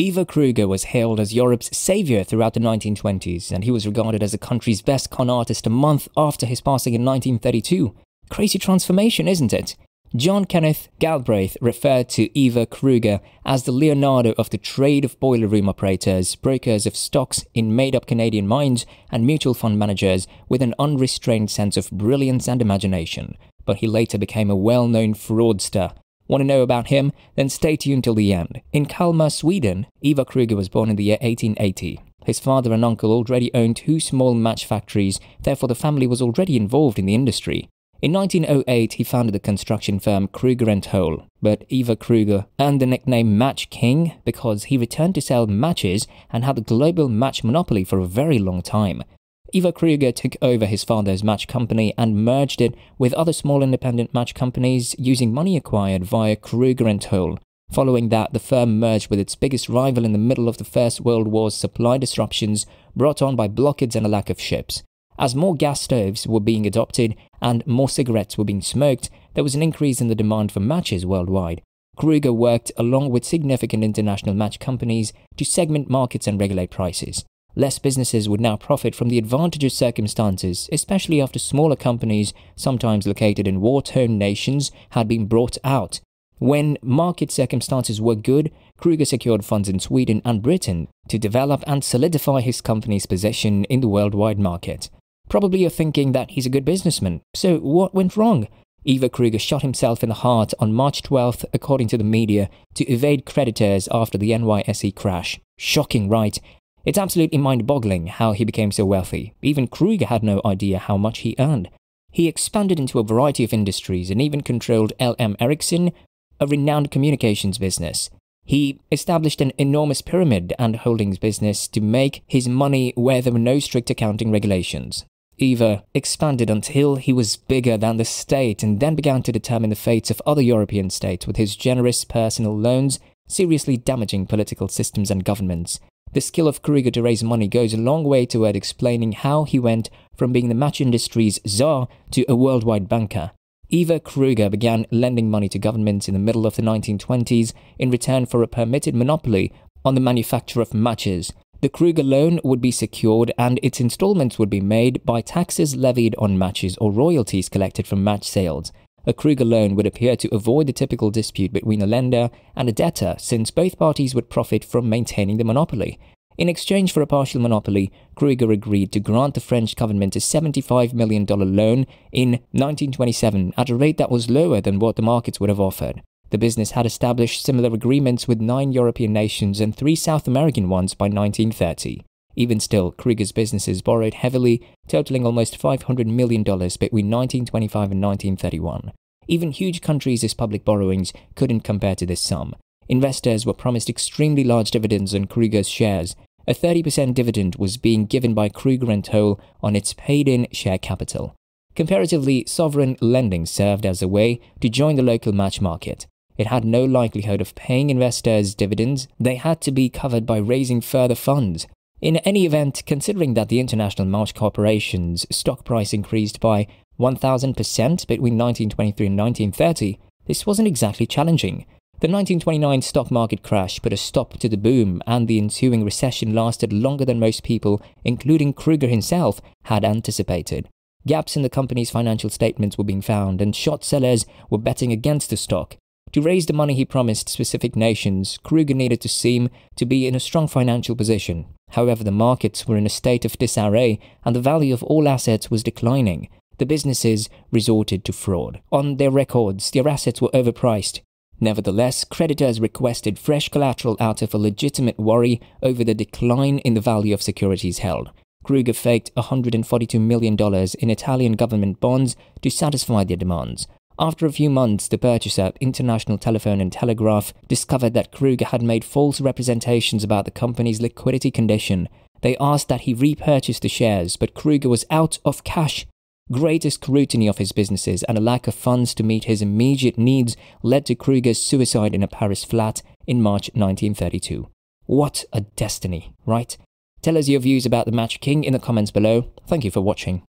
Ivar Kreuger was hailed as Europe's savior throughout the 1920s, and he was regarded as the country's best con artist a month after his passing in 1932. Crazy transformation, isn't it? John Kenneth Galbraith referred to Ivar Kreuger as the Leonardo of the trade of boiler room operators, brokers of stocks in made up Canadian mines, and mutual fund managers with an unrestrained sense of brilliance and imagination. But he later became a well known fraudster Want to know about him? Then stay tuned till the end. In Kalmar, Sweden, Ivar Kreuger was born in the year 1880. His father and uncle already owned two small match factories, therefore the family was already involved in the industry. In 1908, he founded the construction firm Kreuger and Toll, but Ivar Kreuger earned the nickname Match King because he returned to sell matches and had the global match monopoly for a very long time. Ivar Kreuger took over his father's match company and merged it with other small independent match companies using money acquired via Kreuger and Toll. Following that, the firm merged with its biggest rival in the middle of the First World War's supply disruptions brought on by blockades and a lack of ships. As more gas stoves were being adopted and more cigarettes were being smoked, there was an increase in the demand for matches worldwide. Kreuger worked along with significant international match companies to segment markets and regulate prices. Less businesses would now profit from the advantageous circumstances, especially after smaller companies, sometimes located in war torn nations, had been brought out. When market circumstances were good, Kreuger secured funds in Sweden and Britain to develop and solidify his company's position in the worldwide market. Probably you're thinking that he's a good businessman. So what went wrong? Ivar Kreuger shot himself in the heart on March 12th, according to the media, to evade creditors after the NYSE crash. Shocking, right? It's absolutely mind boggling how he became so wealthy. Even Kreuger had no idea how much he earned. He expanded into a variety of industries and even controlled LM Ericsson, a renowned communications business. He established an enormous pyramid and holdings business to make his money where there were no strict accounting regulations. Ivar expanded until he was bigger than the state and then began to determine the fates of other European states with his generous personal loans, seriously damaging political systems and governments. The skill of Kreuger to raise money goes a long way toward explaining how he went from being the match industry's czar to a worldwide banker. Ivar Kreuger began lending money to governments in the middle of the 1920s in return for a permitted monopoly on the manufacture of matches. The Kreuger loan would be secured and its installments would be made by taxes levied on matches or royalties collected from match sales. A Kreuger loan would appear to avoid the typical dispute between a lender and a debtor, since both parties would profit from maintaining the monopoly. In exchange for a partial monopoly, Kreuger agreed to grant the French government a $75 million loan in 1927 at a rate that was lower than what the markets would have offered. The business had established similar agreements with nine European nations and three South American ones by 1930. Even still, Kreuger's businesses borrowed heavily, totaling almost $500 million between 1925 and 1931. Even huge countries' public borrowings couldn't compare to this sum. Investors were promised extremely large dividends on Kreuger's shares. A 30% dividend was being given by Kreuger and Toll on its paid-in share capital. Comparatively, sovereign lending served as a way to join the local match market. It had no likelihood of paying investors dividends, they had to be covered by raising further funds. In any event, considering that the International Match Corporation's stock price increased by 1000% between 1923 and 1930, this wasn't exactly challenging. The 1929 stock market crash put a stop to the boom, and the ensuing recession lasted longer than most people, including Kreuger himself, had anticipated. Gaps in the company's financial statements were being found, and short sellers were betting against the stock. To raise the money he promised specific nations, Kreuger needed to seem to be in a strong financial position. However, the markets were in a state of disarray and the value of all assets was declining. The businesses resorted to fraud. On their records, their assets were overpriced. Nevertheless, creditors requested fresh collateral out of a legitimate worry over the decline in the value of securities held. Kreuger faked $142 million in Italian government bonds to satisfy their demands. After a few months, the purchaser, International Telephone and Telegraph, discovered that Kreuger had made false representations about the company's liquidity condition. They asked that he repurchase the shares, but Kreuger was out of cash. Greater scrutiny of his businesses and a lack of funds to meet his immediate needs led to Kreuger's suicide in a Paris flat in March 1932. What a destiny, right? Tell us your views about the Match King in the comments below. Thank you for watching.